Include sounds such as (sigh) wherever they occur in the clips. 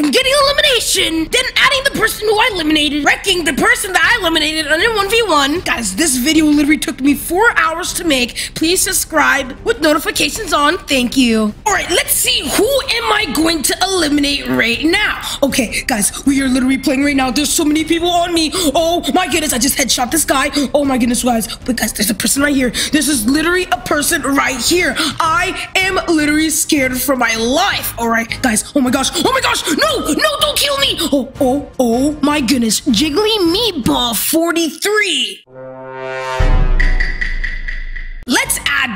from getting elimination, then adding the person who I eliminated, wrecking the person that I eliminated a 1v1. Guys, this video literally took me four hours to make. Please subscribe with notifications on. Thank you. All right, let's see who am I going to eliminate right now. Okay, guys, we are literally playing right now. There's so many people on me. Oh my goodness, I just headshot this guy. Oh my goodness, guys. But guys, there's a person right here. This is literally a person right here. I am literally scared for my life. All right, guys. Oh my gosh. Oh my gosh. No, no, don't kill me. Oh, oh, oh my goodness. Jiggly Meatball 43.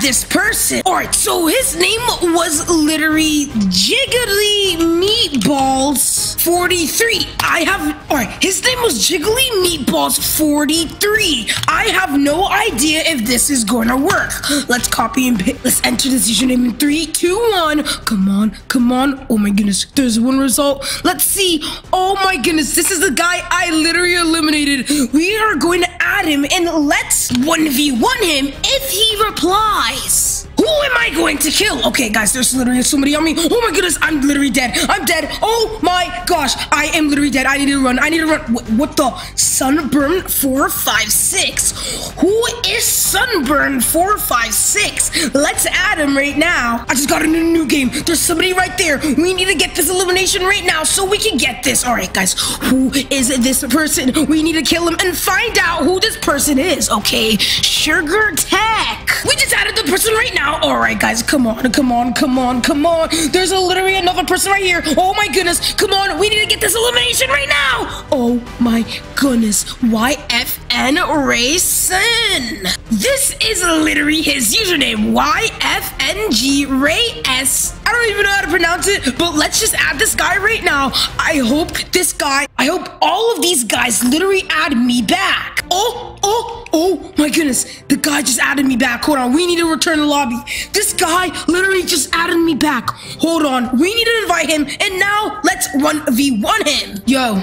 This person. All right, so his name was literally Jiggly Meatballs 43. I have, all right, his name was Jiggly Meatballs 43. I have no idea if this is going to work. (gasps) Let's copy and paste. Let's enter this username in three, two, one. Come on, come on. Oh my goodness, there's one result. Let's see. Oh my goodness, this is the guy I literally eliminated. We are going to add him and let's 1v1 him if he replies. Who am I going to kill? Okay, guys, there's literally somebody on me. Oh my goodness, I'm literally dead. I'm dead. Oh my gosh, I am literally dead. I need to run. I need to run. What, what the? Sunburn 456. Who is Sunburn 456? Let's add him right now. I just got a new game. There's somebody right there. We need to get this elimination right now so we can get this. All right, guys, who is this person? We need to kill him and find out who this person is. Okay, Sugar Tech. We just added the person right now. All right, guys, come on, come on, come on, come on. There's a, literally another person right here. Oh my goodness, come on. We need to get this elimination right now. Oh my goodness, YFN Rayson. This is literally his username, YFNG Ray S. I don't even know how to pronounce it, but let's just add this guy right now. I hope this guy, I hope all of these guys literally add me back. Oh, oh, oh my goodness. The guy just added me back. Hold on. We need to return to the lobby. This guy literally just added me back. Hold on. We need to invite him. And now let's 1v1 him. Yo,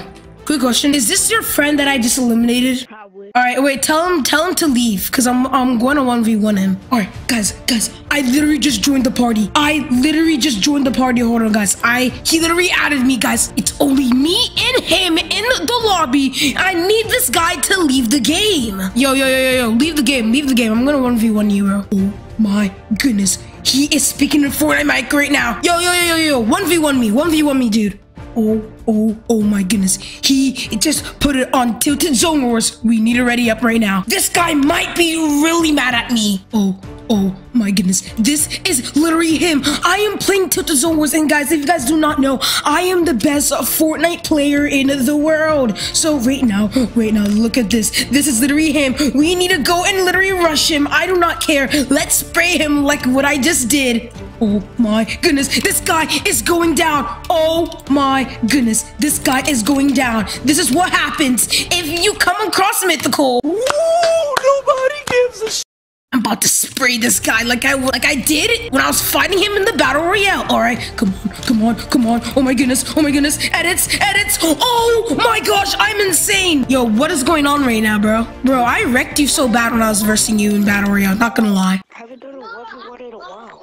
quick question. Is this your friend that I just eliminated? Probably. All right, wait. Tell him, tell him to leave, cause I'm, I'm going to one v one him. All right, guys, guys. I literally just joined the party. I literally just joined the party. Hold on, guys. I, he literally added me, guys. It's only me and him in the lobby. I need this guy to leave the game. Yo, yo, yo, yo, yo. Leave the game. Leave the game. I'm gonna one v one you, bro. Oh my goodness. He is speaking in Fortnite mic right now. Yo, yo, yo, yo, yo. One v one me. One v one me, dude. Oh, oh, oh my goodness. He just put it on Tilted Zone Wars. We need to ready up right now. This guy might be really mad at me. Oh, oh my goodness. This is literally him. I am playing Tilted Zone Wars. And guys, if you guys do not know, I am the best Fortnite player in the world. So right now, right now, look at this. This is literally him. We need to go and literally rush him. I do not care. Let's spray him like what I just did. Oh my goodness, this guy is going down. Oh my goodness, this guy is going down. This is what happens if you come across mythical. Ooh, about to spray this guy like I like I did when I was fighting him in the battle royale. All right, come on, come on, come on. Oh my goodness, oh my goodness. Edits, edits. Oh my gosh, I'm insane. Yo, what is going on right now, bro? Bro, I wrecked you so bad when I was versing you in battle royale. Not gonna lie. I haven't done a 1v1 in a while.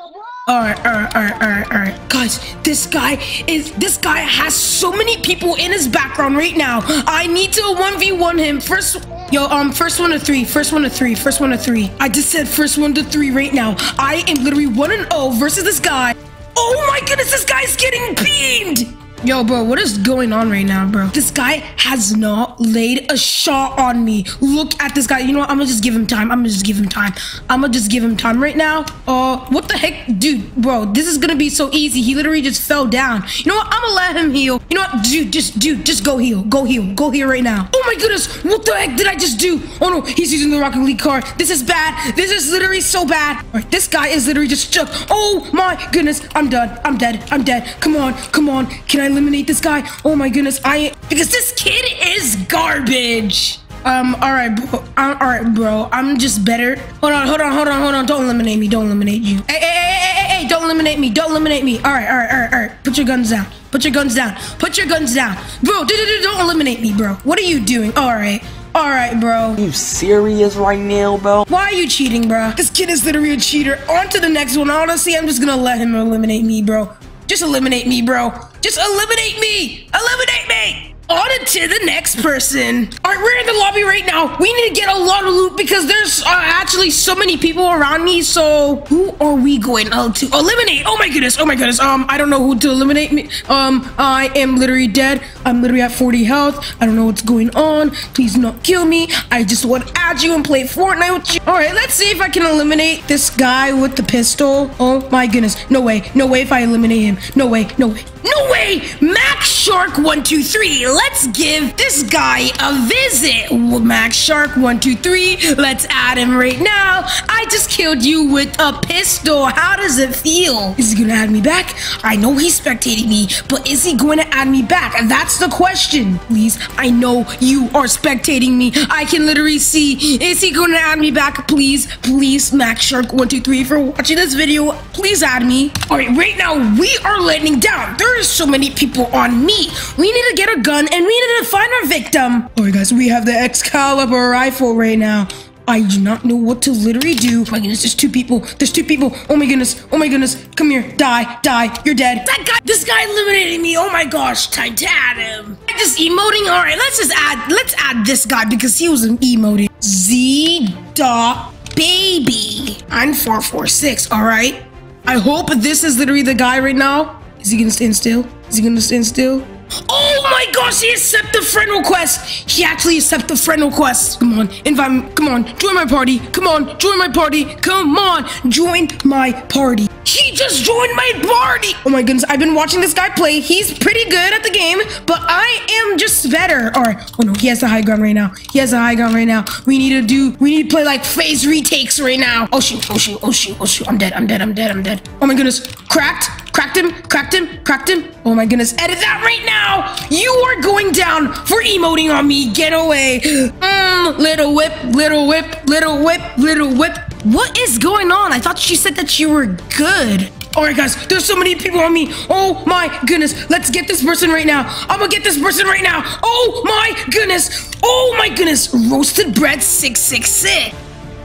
All right, all right, all right, all right, all right. Guys, this guy is, this guy has so many people in his background right now. I need to 1v1 him. First, yo, um, first one to three, first one to three, first one to three. I just said first one to three right now. I am literally 1 and 0 versus this guy. Oh my goodness, this guy's getting beamed. Yo, bro, what is going on right now, bro? This guy has not laid a shot on me. Look at this guy. You know what? I'm gonna just give him time. I'm gonna just give him time. I'm gonna just give him time right now. Uh, what the heck? Dude, bro, this is gonna be so easy. He literally just fell down. You know what? I'm gonna let him heal. You know what? Dude, just, dude, just go heal. Go heal. Go heal right now. Oh my goodness. What the heck did I just do? Oh no, he's using the Rocket League card. This is bad. This is literally so bad. All right, this guy is literally just stuck. Oh my goodness. I'm done. I'm dead. I'm dead. Come on. Come on. Can I eliminate this guy? Oh my goodness. I because this kid is garbage. Um, all right, bro. I'm, all right, bro. I'm just better. Hold on, hold on, hold on, hold on. Don't eliminate me. Don't eliminate you. Hey, hey, hey, hey, hey, hey, don't eliminate me. Don't eliminate me. All right, all right, all right, all right. Put your guns down. Put your guns down. Put your guns down. Bro, don't eliminate me, bro. What are you doing? All right. All right, bro. You serious right now, bro? Why are you cheating, bro? This kid is literally a cheater. On to the next one. Honestly, I'm just gonna let him eliminate me, bro. Just eliminate me, bro. Just eliminate me. Eliminate me. On to the next person. All right, we're in the lobby right now. We need to get a lot of loot because there's uh, actually so many people around me. So who are we going to eliminate? Oh my goodness. Oh my goodness. Um, I don't know who to eliminate me. Um, I am literally dead. I'm literally at 40 health. I don't know what's going on. Please not kill me. I just want to add you and play Fortnite with you. All right, let's see if I can eliminate this guy with the pistol. Oh my goodness. No way. No way if I eliminate him. No way. No way. No way! Max Shark 123, let's give this guy a visit. Max Shark 123, let's add him right now. I just killed you with a pistol. How does it feel? Is he gonna add me back? I know he's spectating me, but is he going to add me back? That's the question. Please, I know you are spectating me. I can literally see. Is he gonna add me back? Please, please, Max Shark 123 for watching this video. Please add me. All right, right now we are letting down. There so many people on me. We need to get a gun and we need to find our victim. All right, guys, we have the Excalibur rifle right now. I do not know what to literally do. Oh my goodness, there's two people. There's two people. Oh my goodness. Oh my goodness. Come here. Die. Die. You're dead. That guy, this guy eliminated me. Oh my gosh. Time to add him. Just emoting. All right, let's just add, let's add this guy because he was an emoting. Z dot baby. I'm 446. All right. I hope this is literally the guy right now. Is he gonna stand still? Is he gonna stand still? Oh my gosh, he accepted the friend request. He actually accepted the friend request. Come on, invite me. Come on, join my party. Come on, join my party. Come on, join my party. He just joined my party. Oh my goodness, I've been watching this guy play. He's pretty good at the game, but I am just better. All right. Oh no, he has the high ground right now. He has the high ground right now. We need to do, we need to play like phase retakes right now. Oh shoot, oh shoot, oh shoot, oh shoot. I'm dead, I'm dead, I'm dead, I'm dead. Oh my goodness, cracked, cracked him, cracked him, cracked him. Oh my goodness, edit that right now. You are going down for emoting on me. Get away. Mm, little whip, little whip, little whip, little whip. What is going on? I thought she said that you were good. All right, guys, there's so many people on me. Oh my goodness. Let's get this person right now. I'm gonna get this person right now. Oh my goodness. Oh my goodness. Roasted bread 666.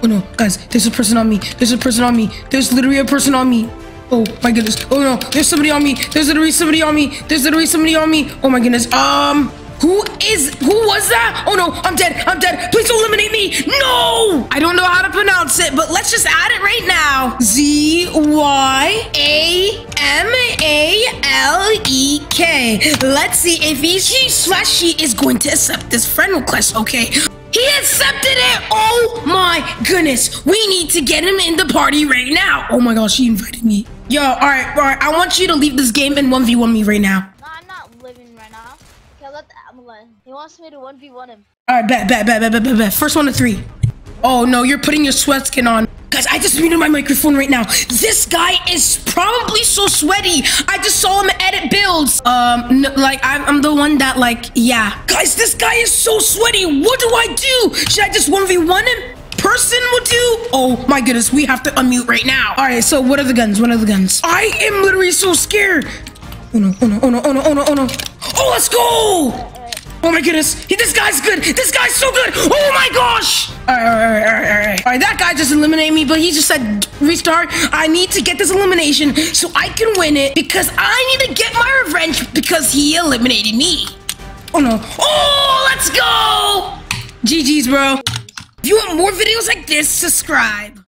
Oh no, guys, there's a person on me. There's a person on me. There's literally a person on me. Oh my goodness. Oh no, there's somebody on me. There's literally somebody on me. There's literally somebody on me. Oh my goodness. Um, who is, who was that? Oh no, I'm dead. I'm dead. Please eliminate me. No! I don't know how to pronounce it, but let's just add it right now. Z Y A M A L E K. Let's see if he, she slash she is going to accept this friend request, okay? He accepted it! Oh my goodness! We need to get him in the party right now! Oh my gosh, he invited me. Yo, alright, alright, I want you to leave this game and 1v1 me right now. No, I'm not living right now. Okay, let the, He wants me to 1v1 him. Alright, bet, bet, bet, bet, bet, bet, bet. First one to three. Oh no, you're putting your sweat skin on. Guys, I just muted my microphone right now. This guy is probably so sweaty. I just saw him edit builds. Um, no, like I'm, I'm the one that like, yeah. Guys, this guy is so sweaty. What do I do? Should I just 1v1 him? Person will do? Oh my goodness, we have to unmute right now. All right, so what are the guns? What are the guns? I am literally so scared. Oh no, oh no, oh no, oh no, oh no, oh no. Oh, let's go! Oh my goodness, this guy's good. This guy's so good. Oh my gosh. All right, all right, all right, all right. All right, that guy just eliminated me, but he just said restart. I need to get this elimination so I can win it because I need to get my revenge because he eliminated me. Oh no. Oh, let's go. GG's, bro. If you want more videos like this, subscribe.